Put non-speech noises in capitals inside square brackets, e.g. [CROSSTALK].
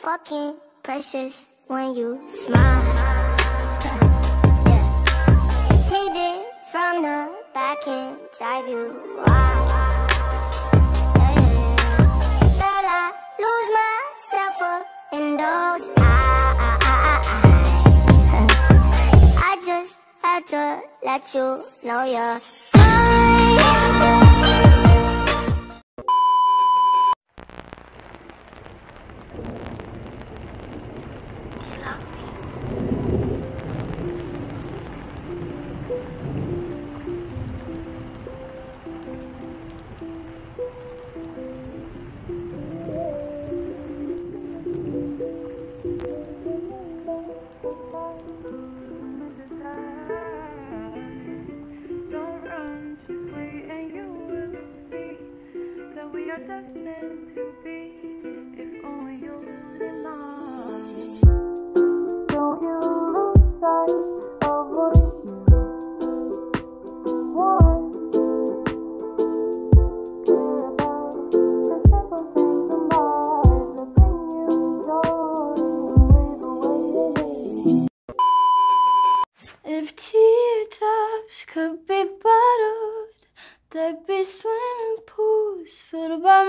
fucking precious when you smile. yeah. Hit it from the back and drive you wild. Girl, I lose myself up in those eyes. [LAUGHS] I just had to let you know you're fine. If teardrops could be bottled, there'd be swimming pools filled by